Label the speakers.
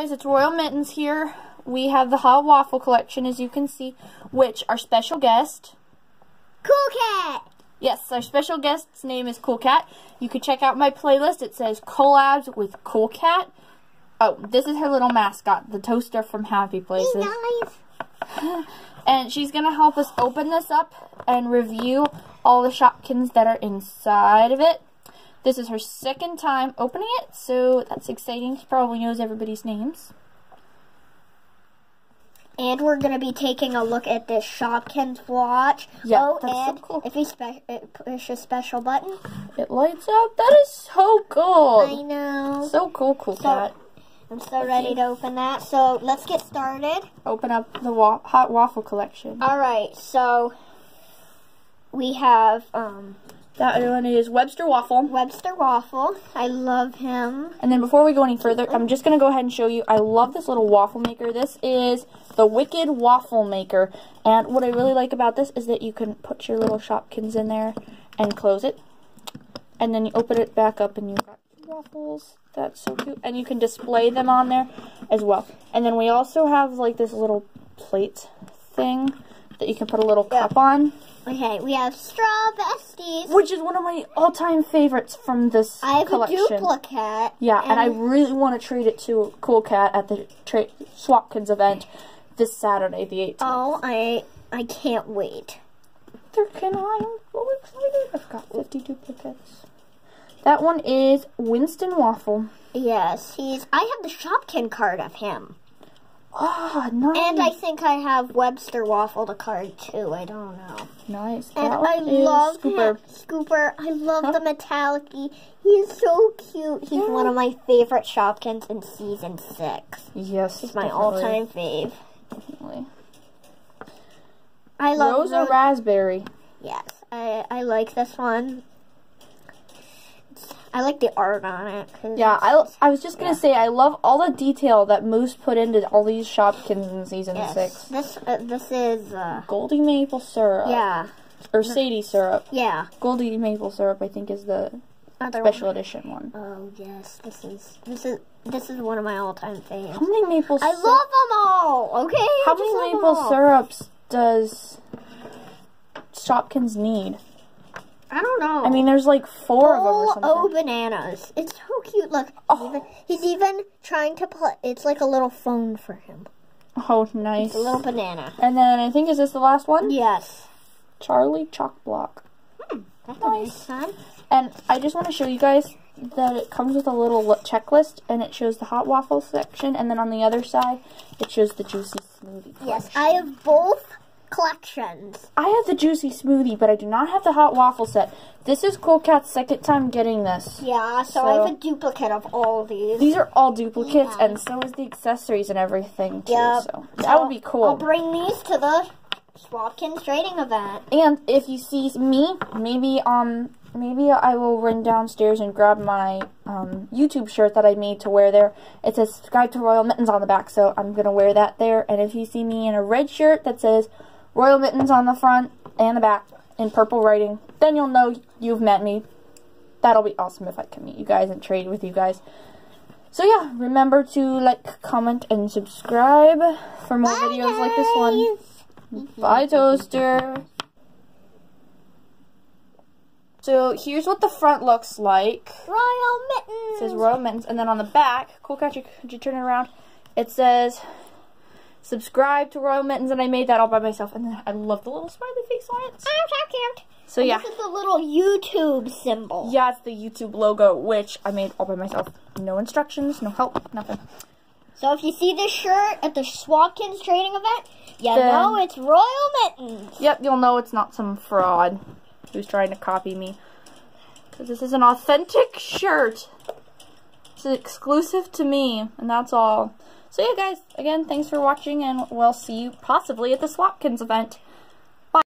Speaker 1: guys, it's Royal Mittens here. We have the Hot Waffle collection, as you can see, which our special guest...
Speaker 2: Cool Cat!
Speaker 1: Yes, our special guest's name is Cool Cat. You can check out my playlist. It says collabs with Cool Cat. Oh, this is her little mascot, the toaster from Happy Places.
Speaker 2: Nice.
Speaker 1: And she's going to help us open this up and review all the Shopkins that are inside of it. This is her second time opening it, so that's exciting. She probably knows everybody's names.
Speaker 2: And we're going to be taking a look at this Shopkins watch.
Speaker 1: Yeah,
Speaker 2: oh,
Speaker 1: that's so cool.
Speaker 2: if you spe- push a special button.
Speaker 1: It lights up. That is so cool.
Speaker 2: I know.
Speaker 1: So cool, Cool
Speaker 2: So-
Speaker 1: Cat.
Speaker 2: I'm so ready to open that. So let's get started.
Speaker 1: Open up the wa Hot Waffle collection.
Speaker 2: All right. So we have um,
Speaker 1: That one is Webster Waffle.
Speaker 2: Webster Waffle. I love him.
Speaker 1: And then before we go any further, I'm just going to go ahead and show you. I love this little waffle maker. This is the Wicked Waffle Maker. And what I really like about this is that you can put your little Shopkins in there and close it. And then you open it back up and you've got waffles. That's so cute. And you can display them on there as well. And then we also have like this little plate thing that you can put a little cup on.
Speaker 2: Okay, we have Straw Besties.
Speaker 1: Which is one of my all-time favorites from this
Speaker 2: I have
Speaker 1: collection.
Speaker 2: a duplicate.
Speaker 1: Yeah, and, I really want to trade it to Cool Cat at the tra- Swapkins event this Saturday, the 18th.
Speaker 2: Oh, I I can't wait.
Speaker 1: There can I am so excited. I've got 50 duplicates. That one is Winston Waffle.
Speaker 2: Yes, he's. I have the Shopkin card of him,
Speaker 1: Ah, nice.
Speaker 2: and I think I have Webster Waffle the card too. I don't know.
Speaker 1: nice.
Speaker 2: And I love
Speaker 1: Scooper.
Speaker 2: him. Scooper. I love
Speaker 1: Huh?
Speaker 2: the metallic. He's so cute. He's one of my favorite Shopkins in season six.
Speaker 1: Yes,
Speaker 2: He's my all-time fave.
Speaker 1: definitely.
Speaker 2: I love
Speaker 1: Rosa
Speaker 2: Ro-
Speaker 1: Raspberry.
Speaker 2: Yes, I I like this one. I like the art on it.
Speaker 1: Yeah, I, I was just gonna
Speaker 2: Yeah.
Speaker 1: say I love all the detail that Moose put into all these Shopkins in season
Speaker 2: yes,
Speaker 1: six.
Speaker 2: This uh, this is uh,
Speaker 1: Goldie maple syrup.
Speaker 2: yeah
Speaker 1: Or Sadie syrup.
Speaker 2: yeah.
Speaker 1: Goldie maple syrup, I think, is the
Speaker 2: Other
Speaker 1: special
Speaker 2: one.
Speaker 1: edition one.
Speaker 2: Oh yes, this is this is this is one of my all-time
Speaker 1: favorites.
Speaker 2: How
Speaker 1: many maple?
Speaker 2: I love them all. Okay.
Speaker 1: How many maple syrups does Shopkins need?
Speaker 2: I don't know.
Speaker 1: I mean, there's like four of them
Speaker 2: Oh,
Speaker 1: or something.
Speaker 2: oh, bananas! It's so cute. Look, he's,
Speaker 1: Oh.
Speaker 2: even, he's even trying to play. It's like a little phone for him.
Speaker 1: Oh, nice.
Speaker 2: It's a little banana.
Speaker 1: And then I think is this the last one?
Speaker 2: Yes.
Speaker 1: Charlie Chalk Block.
Speaker 2: Hmm, that's a nice one.
Speaker 1: And I just want to show you guys that it comes with a little checklist, and it shows the hot waffle section, and then on the other side, it shows the juicy smoothie.
Speaker 2: Yes,
Speaker 1: collection.
Speaker 2: I have both collections.
Speaker 1: I have the juicy smoothie, but I do not have the hot waffle set. This is Cool Cat's second time getting this.
Speaker 2: Yeah, so, I have a duplicate of all these.
Speaker 1: These are all duplicates,
Speaker 2: Yeah.
Speaker 1: and so is the accessories and everything too.
Speaker 2: Yep.
Speaker 1: So that would be cool.
Speaker 2: I'll bring these to the Swapkins trading event.
Speaker 1: And if you see me, maybe um maybe I will run downstairs and grab my um, YouTube shirt that I made to wear there. It says subscribe to Royal Mittens on the back, so I'm gonna wear that there. And if you see me in a red shirt that says Royal Mittens on the front and the back in purple writing, then you'll know you've met me. That'll be awesome if I can meet you guys and trade with you guys. So yeah, remember to like, comment, and subscribe for more videos like this one. Bye, Toaster. So here's what the front looks like.
Speaker 2: Royal Mittens.
Speaker 1: It says Royal Mittens, and then on the back, cool catcher, could you turn it around? It says subscribe to Royal Mittens, and I made that all by myself. And then I love the little smiley face on it.
Speaker 2: Oh, so cute.
Speaker 1: So yeah,
Speaker 2: This is the little YouTube symbol.
Speaker 1: yeah, it's the YouTube logo, which I made all by myself. No instructions, no help, nothing.
Speaker 2: So if you see this shirt at the Swapkins trading event, you
Speaker 1: Then-
Speaker 2: know it's Royal Mittens.
Speaker 1: Yep, you'll know it's not some fraud who's trying to copy me. Because this is an authentic shirt. It's exclusive to me, and that's all. So yeah, guys, again, thanks for watching, and we'll see you possibly at the Swapkins event.